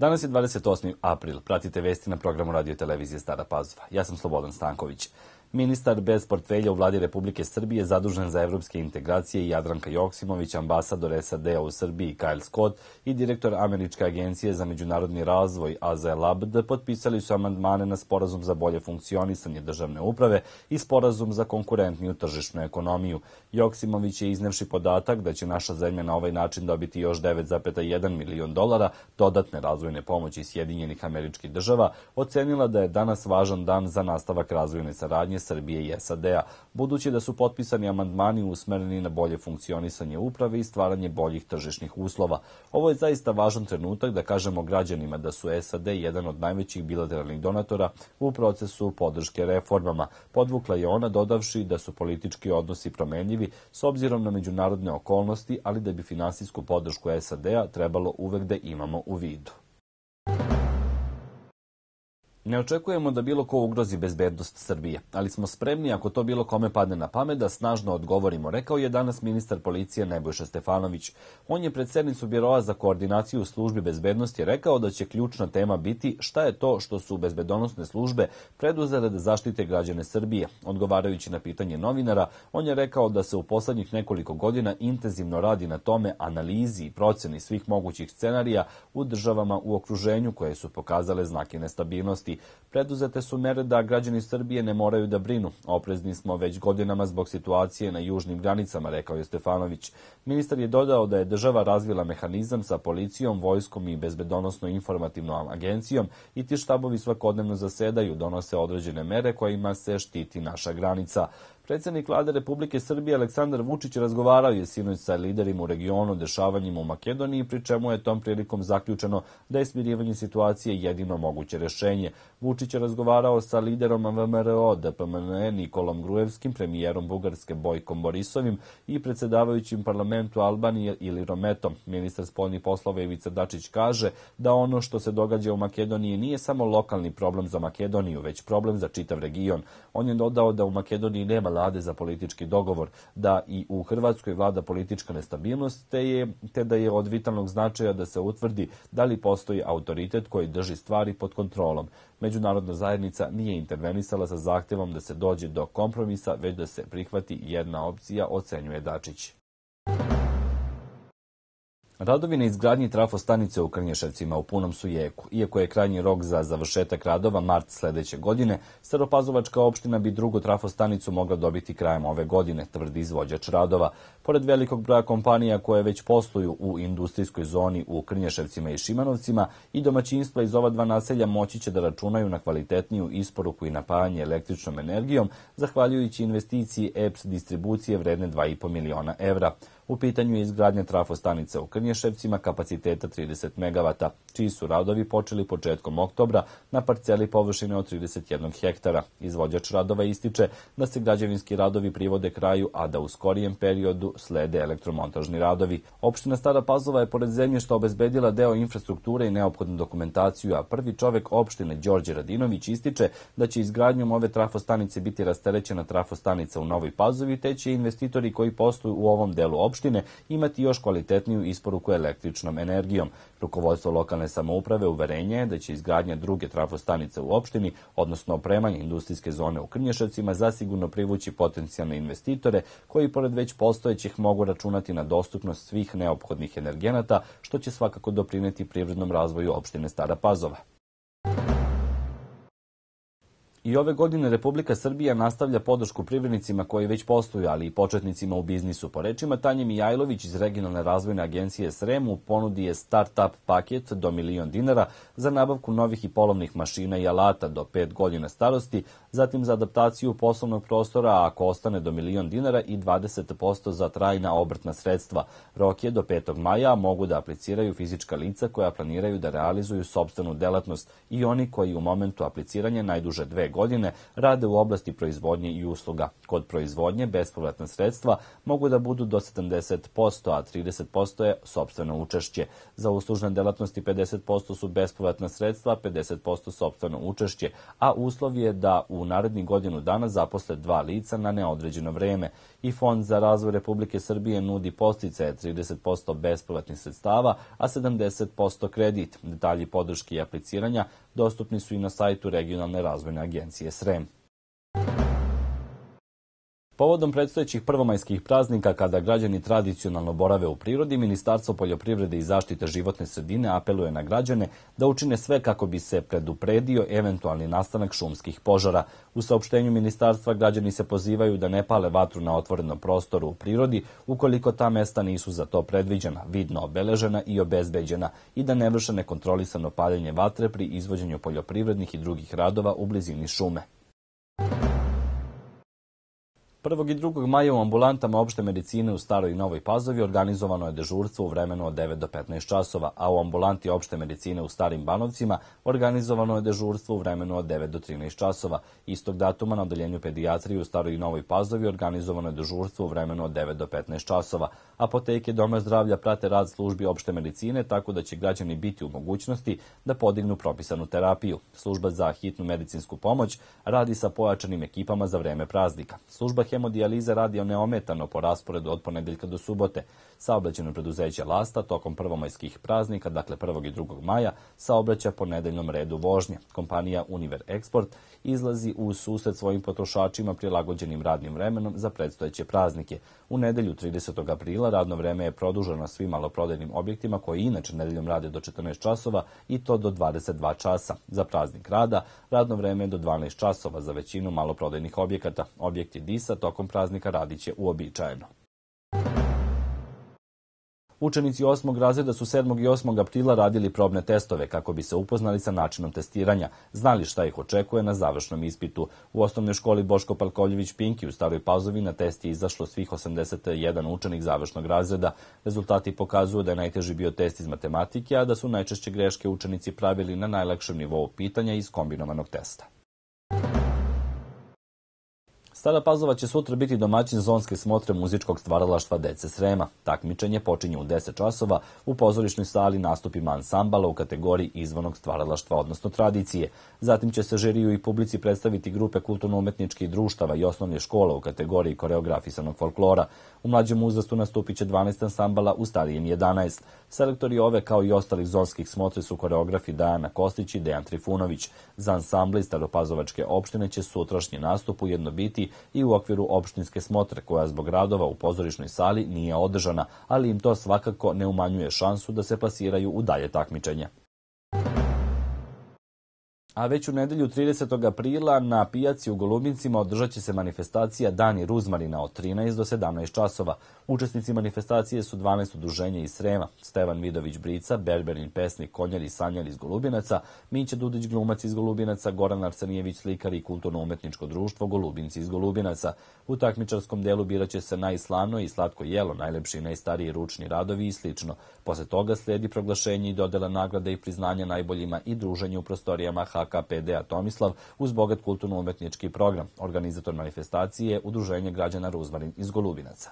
Danas je 28. april. Pratite vesti na programu radio televizije Stara Pazova. Ja sam Slobodan Stanković. Ministar bez portfelja u vladi Republike Srbije zadužen za evropske integracije Jadranka Joksimović, ambasador SAD-a u Srbiji Kyle Scott i direktor Američke agencije za međunarodni razvoj AZLABD potpisali su amandmane na sporazum za bolje funkcionisanje državne uprave i sporazum za konkurentniju tržišnu ekonomiju. Joksimović je iznevši podatak da će naša zemlja na ovaj način dobiti još 9,1 milion dolara dodatne razvojne pomoći Sjedinjenih američkih država, ocenila da je danas važan dan za nastavak razvojne saradnje Srbije i SAD-a, budući da su potpisani amandmani usmereni na bolje funkcionisanje uprave i stvaranje boljih tržišnih uslova. Ovo je zaista važan trenutak da kažemo građanima da su SAD jedan od najvećih bilateralnih donatora u procesu podrške reformama. Podvukla je ona dodavši da su politički odnosi promenljivi s obzirom na međunarodne okolnosti, ali da bi finansijsku podršku SAD-a trebalo uvek da imamo u vidu. Ne očekujemo da bilo ko ugrozi bezbednost Srbije, ali smo spremni ako to bilo kome padne na pamet da snažno odgovorimo, rekao je danas ministar policije Nebojša Stefanović. On je pred sednicu Biroa za koordinaciju službi bezbednosti rekao da će ključna tema biti šta je to što su bezbedonosne službe preduzele da zaštite građane Srbije. Odgovarajući na pitanje novinara, on je rekao da se u poslednjih nekoliko godina intenzivno radi na tome analizi i proceni svih mogućih scenarija u državama u okruženju koje su pokazale znake nestabilnosti Preduzete su mere da građani Srbije ne moraju da brinu. Oprezni smo već godinama zbog situacije na južnim granicama, rekao je Stefanović. Ministar je dodao da je država razvila mehanizam sa policijom, vojskom i bezbedonosno-informativnom agencijom i ti štabovi svakodnevno zasedaju, donose određene mere kojima se štiti naša granica. Predsednik vlade Republike Srbije Aleksandar Vučić razgovarao je sinoć sa liderima u regionu dešavanjima u Makedoniji, pri čemu je tom prilikom zaključeno da je smirivanje situacije jedino moguće rešenje. Vučić je razgovarao sa liderom VMRO DPMN Nikolom Grujevskim, premijerom Bugarske Bojkom Borisovim i predsedavajućim parlamentu Albanije ili Rometom. Ministar spoljnih poslova Ivica Dačić kaže da ono što se događa u Makedoniji nije samo lokalni problem za Makedoniju, već problem za čitav region. On je dodao da u Makedoniji nema vlade za politički dogovor, da i u Hrvatskoj vlada politička nestabilnost, te, je, te da je od vitalnog značaja da se utvrdi da li postoji autoritet koji drži stvari pod kontrolom. Međunarodna zajednica nije intervenisala sa zahtevom da se dođe do kompromisa, već da se prihvati jedna opcija, ocenjuje Dačić. Radovi na izgradnji trafostanice u Krnješevcima u punom su jeku. Iako je krajnji rok za završetak radova mart sledeće godine, Staropazovačka opština bi drugu trafostanicu mogla dobiti krajem ove godine, tvrdi izvođač radova. Pored velikog broja kompanija koje već posluju u industrijskoj zoni u Krnješevcima i Šimanovcima i domaćinstva iz ova dva naselja moći će da računaju na kvalitetniju isporuku i napajanje električnom energijom, zahvaljujući investiciji EPS distribucije vredne 2,5 miliona evra. U pitanju je izgradnja trafostanice u Krnješevcima kapaciteta 30 MW, čiji su radovi počeli početkom oktobra na parceli površine od 31 hektara. Izvođač radova ističe da se građevinski radovi privode kraju, a da u skorijem periodu slede elektromontažni radovi. Opština Stara Pazova je pored zemljišta obezbedila deo infrastrukture i neophodnu dokumentaciju, a prvi čovek opštine Đorđe Radinović ističe da će izgradnjom ove trafostanice biti rasterećena trafostanica u Novoj Pazovi, te će investitori koji posluju u ovom delu opštine imati još kvalitetniju isporuku električnom energijom. Rukovodstvo lokalne samouprave uverenje je da će izgradnja druge trafostanice u opštini, odnosno opremanje industrijske zone u Krnješevcima, zasigurno privući potencijalne investitore koji pored već postojećih mogu računati na dostupnost svih neophodnih energenata, što će svakako doprineti privrednom razvoju opštine Stara Pazova. I ove godine Republika Srbija nastavlja podršku privrednicima koji već posluju, ali i početnicima u biznisu. Po rečima Tanje Mijajlović iz Regionalne razvojne agencije SREM u ponudi je start-up paket do milion dinara za nabavku novih i polovnih mašina i alata do 5 godina starosti, zatim za adaptaciju poslovnog prostora, a ako ostane do milion dinara i 20% za trajna obrtna sredstva. Rok je do 5. maja, mogu da apliciraju fizička lica koja planiraju da realizuju sobstvenu delatnost i oni koji u momentu apliciranja najduže dve godine rade u oblasti proizvodnje i usluga. Kod proizvodnje bespovratna sredstva mogu da budu do 70%, a 30% je sobstveno učešće. Za uslužne delatnosti 50% su bespovratna sredstva, 50% sobstveno učešće, a uslov je da u narednih godinu dana zaposle dva lica na neodređeno vreme i Fond za razvoj Republike Srbije nudi posticaje 30% bespovratnih sredstava, a 70% kredit. Detalji podrške i apliciranja dostupni su i na sajtu Regionalne razvojne agencije SREM. Povodom predstojećih prvomajskih praznika, kada građani tradicionalno borave u prirodi, Ministarstvo poljoprivrede i zaštite životne sredine apeluje na građane da učine sve kako bi se predupredio eventualni nastanak šumskih požara. U saopštenju Ministarstva građani se pozivaju da ne pale vatru na otvorenom prostoru u prirodi ukoliko ta mesta nisu za to predviđena, vidno obeležena i obezbeđena i da ne vrše nekontrolisano paljenje vatre pri izvođenju poljoprivrednih i drugih radova u blizini šume. 1. i 2. maja u ambulantama opšte medicine u Staroj i Novoj Pazovi organizovano je dežurstvo u vremenu od 9 do 15 časova, a u ambulanti opšte medicine u Starim Banovcima organizovano je dežurstvo u vremenu od 9 do 13 časova. Istog datuma na odeljenju pedijatrije u Staroj i Novoj Pazovi organizovano je dežurstvo u vremenu od 9 do 15 časova. Apoteke Doma zdravlja prate rad službi opšte medicine tako da će građani biti u mogućnosti da podignu propisanu terapiju. Služba za hitnu medicinsku pomoć radi sa pojačanim ekipama za vreme praznika. Služba hemodijaliza radi neometano po rasporedu od ponedeljka do subote. Saobraćeno preduzeće Lasta tokom prvomajskih praznika, dakle 1. i 2. maja, saobraća po nedeljnom redu vožnje. Kompanija Univer Export izlazi u susret svojim potrošačima prilagođenim radnim vremenom za predstojeće praznike. U nedelju 30. aprila radno vreme je produženo svim maloprodajnim objektima koji inače nedeljom rade do 14 časova i to do 22 časa. Za praznik rada radno vreme je do 12 časova za većinu maloprodajnih objekata. Objekti DISA tokom praznika radiće uobičajeno. Učenici osmog razreda su 7. i 8. aprila radili probne testove kako bi se upoznali sa načinom testiranja, znali šta ih očekuje na završnom ispitu. U osnovnoj školi Boško Palkovljević Pinki u Staroj Pazovi na test je izašlo svih 81 učenik završnog razreda. Rezultati pokazuju da je najteži bio test iz matematike, a da su najčešće greške učenici pravili na najlakšem nivou pitanja iz kombinovanog testa. Stara Pazova će sutra biti domaćin zonske smotre muzičkog stvaralaštva Dece Srema. Takmičenje počinje u 10 časova u pozorišnoj sali nastupima ansambala u kategoriji izvornog stvaralaštva, odnosno tradicije. Zatim će se žiriju i publici predstaviti grupe kulturno-umetničkih društava i osnovne škola u kategoriji koreografisanog folklora. U mlađem uzrastu nastupit će 12 ansambala, u starijem 11. Selektori ove kao i ostalih zonskih smotri su koreografi Dajana Kostić i Dejan Trifunović. Za ansambli Staropazovačke opštine će sutrašnji nastup ujedno biti i u okviru opštinske smotre koja zbog radova u pozorišnoj sali nije održana, ali im to svakako ne umanjuje šansu da se plasiraju u dalje takmičenje. A već u nedelju 30. aprila na pijaci u Golubincima održat će se manifestacija Dani Ruzmarina od 13 do 17 časova. Učesnici manifestacije su 12 udruženja iz Srema, Stevan Vidović Brica, Berberin pesnik, konjar i sanjar iz Golubinaca, Mića Dudić glumac iz Golubinaca, Goran Arsenijević slikar i kulturno-umetničko društvo Golubinci iz Golubinaca. U takmičarskom delu biraće se najslavno i slatko jelo, najlepši i najstariji ručni radovi i slično. Posle toga sledi proglašenje i dodela nagrada i priznanja najboljima i druženje u prostorijama HKPD-a Tomislav uz bogat kulturno-umetnički program. Organizator manifestacije je Udruženje građana Ruzmarin iz Golubinaca.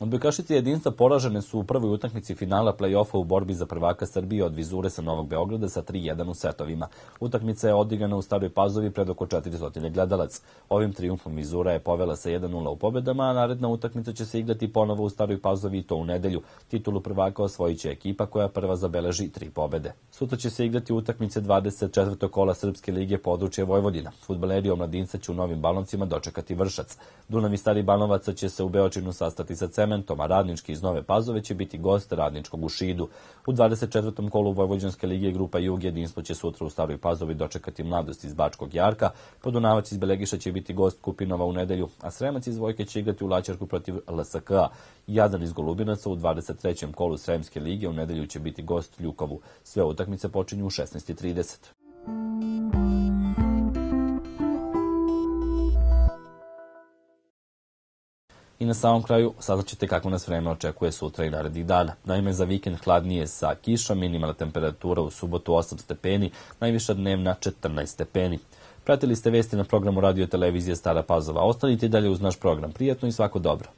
Odbojkašice jedinstva poražene su u prvoj utakmici finala play-offa u borbi za prvaka Srbije od Vizure sa Novog Beograda sa 3-1 u setovima. Utakmica je odigrana u Staroj Pazovi pred oko 400 gledalac. Ovim triumfom Vizura je povela sa 1-0 u pobedama, a naredna utakmica će se igrati ponovo u Staroj Pazovi i to u nedelju. Titulu prvaka osvojit će ekipa koja prva zabeleži tri pobede. Sutra će se igrati utakmice 24. kola Srpske lige područje Vojvodina. Futbaleri omladinca će u Novim Baloncima dočekati Vršac. Dunav Stari Banovaca će se u Beočinu sastati sa cementom, a radnički iz Nove Pazove će biti gost radničkog u Šidu. U 24. kolu Vojvođanske lige grupa Jug jedinstvo će sutra u Staroj Pazovi dočekati mladost iz Bačkog Jarka, Podunavac iz Belegiša će biti gost Kupinova u nedelju, a Sremac iz Vojke će igrati u Lačarku protiv LSK. Jadan iz Golubinaca u 23. kolu Sremske lige u nedelju će biti gost Ljukovu. Sve utakmice počinju u 16.30. I na samom kraju saznaćete kako nas vreme očekuje sutra i narednih dana. Naime, za vikend hladnije sa kišom, minimalna temperatura u subotu 8 stepeni, najviša dnevna 14 stepeni. Pratili ste vesti na programu radio televizije Stara Pazova. Ostanite dalje uz naš program. Prijetno i svako dobro.